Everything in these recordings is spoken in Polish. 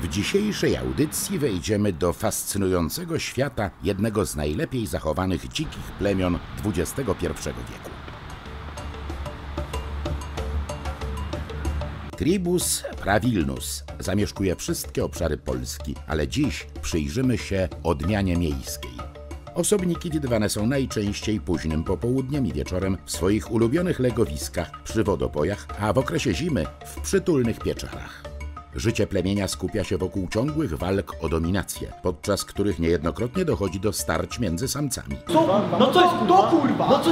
W dzisiejszej audycji wejdziemy do fascynującego świata jednego z najlepiej zachowanych dzikich plemion XXI wieku. Tribus pravilnus zamieszkuje wszystkie obszary Polski, ale dziś przyjrzymy się odmianie miejskiej. Osobniki widywane są najczęściej późnym popołudniem i wieczorem w swoich ulubionych legowiskach przy wodopojach, a w okresie zimy w przytulnych pieczarach. Życie plemienia skupia się wokół ciągłych walk o dominację, podczas których niejednokrotnie dochodzi do starć między samcami. No to, to kurwa! No to...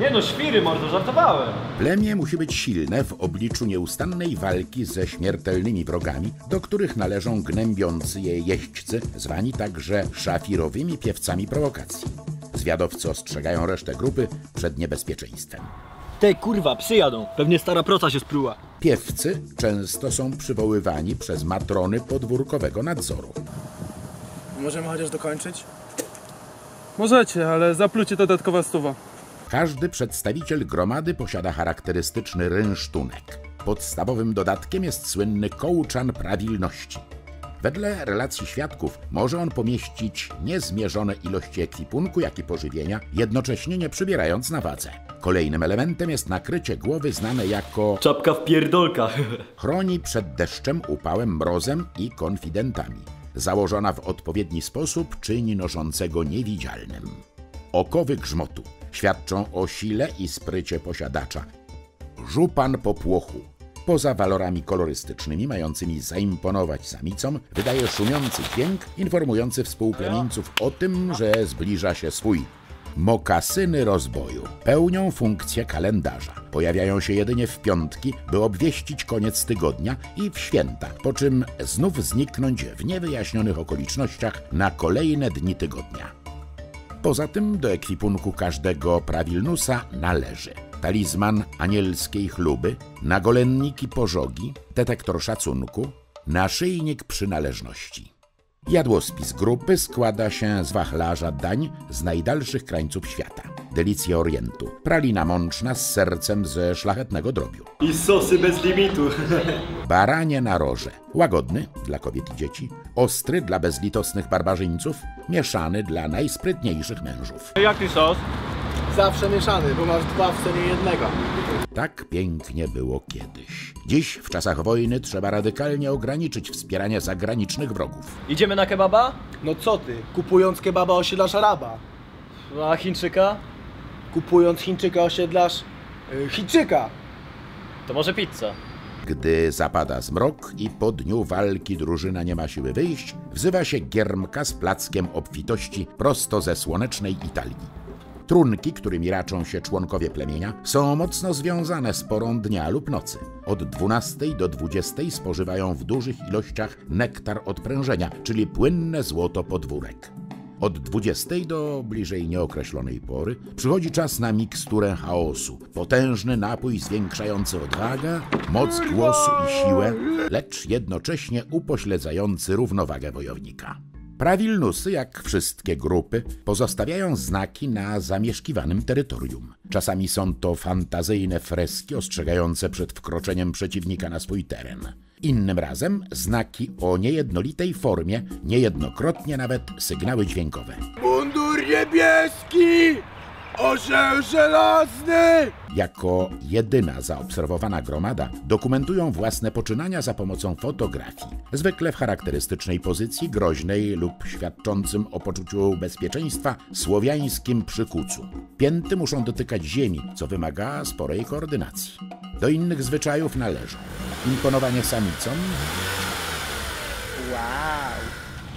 Nie no, świry, mordo, żartowałem. Plemię musi być silne w obliczu nieustannej walki ze śmiertelnymi wrogami, do których należą gnębiący je jeźdźcy, zwani także szafirowymi piewcami prowokacji. Zwiadowcy ostrzegają resztę grupy przed niebezpieczeństwem. Te kurwa, przyjadą. Pewnie stara proca się spruła. Piewcy często są przywoływani przez matrony podwórkowego nadzoru. Możemy chociaż dokończyć? Możecie, ale zaplucie dodatkowa stuwa. Każdy przedstawiciel gromady posiada charakterystyczny rynsztunek. Podstawowym dodatkiem jest słynny kołczan prawilności. Wedle relacji świadków może on pomieścić niezmierzone ilości ekwipunku, jak i pożywienia, jednocześnie nie przybierając na wadze. Kolejnym elementem jest nakrycie głowy znane jako Czapka w pierdolkach. chroni przed deszczem, upałem, mrozem i konfidentami. Założona w odpowiedni sposób czyni noszącego niewidzialnym. Okowy grzmotu świadczą o sile i sprycie posiadacza. Żupan popłochu. Poza walorami kolorystycznymi mającymi zaimponować samicom, wydaje szumiący dźwięk informujący współplemieńców o tym, że zbliża się swój. Mokasyny rozboju pełnią funkcję kalendarza. Pojawiają się jedynie w piątki, by obwieścić koniec tygodnia i w święta, po czym znów zniknąć w niewyjaśnionych okolicznościach na kolejne dni tygodnia. Poza tym do ekwipunku każdego prawilnusa należy talizman anielskiej chluby, nagolenniki pożogi, detektor szacunku, naszyjnik przynależności. Jadłospis grupy składa się z wachlarza dań z najdalszych krańców świata. Delicje Orientu, pralina mączna z sercem ze szlachetnego drobiu. I sosy bez limitu. Baranie na roże. Łagodny dla kobiet i dzieci, ostry dla bezlitosnych barbarzyńców, mieszany dla najsprytniejszych mężów. Jaki sos? Zawsze mieszany, bo masz dwa w cenie jednego. Tak pięknie było kiedyś. Dziś, w czasach wojny, trzeba radykalnie ograniczyć wspieranie zagranicznych wrogów. Idziemy na kebaba? No co ty, kupując kebaba osiedlasz Araba. A Chińczyka? Kupując Chińczyka osiedlasz yy, Chińczyka. To może pizza. Gdy zapada zmrok i po dniu walki drużyna nie ma siły wyjść, wzywa się Giermka z plackiem obfitości prosto ze słonecznej Italii. Trunki, którymi raczą się członkowie plemienia, są mocno związane z porą dnia lub nocy. Od 12 do 20 spożywają w dużych ilościach nektar odprężenia, czyli płynne złoto podwórek. Od 20 do bliżej nieokreślonej pory przychodzi czas na miksturę chaosu. Potężny napój zwiększający odwagę, moc głosu i siłę, lecz jednocześnie upośledzający równowagę wojownika. Prawilnusy, jak wszystkie grupy, pozostawiają znaki na zamieszkiwanym terytorium. Czasami są to fantazyjne freski ostrzegające przed wkroczeniem przeciwnika na swój teren. Innym razem znaki o niejednolitej formie, niejednokrotnie nawet sygnały dźwiękowe. Mundur niebieski! Orzeł żelazny! Jako jedyna zaobserwowana gromada dokumentują własne poczynania za pomocą fotografii, zwykle w charakterystycznej pozycji groźnej lub świadczącym o poczuciu bezpieczeństwa słowiańskim przykucu. Pięty muszą dotykać ziemi, co wymaga sporej koordynacji. Do innych zwyczajów należą imponowanie samicom,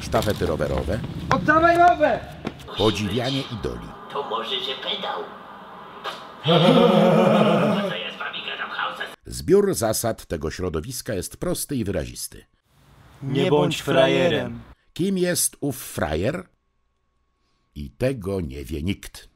sztafety rowerowe, Oddawaj rower! podziwianie idoli. To może, że pedał. Co ja z wami gadam, Hausa? Zbiór zasad tego środowiska jest prosty i wyrazisty. Nie bądź frajerem. Kim jest ów frajer? I tego nie wie nikt.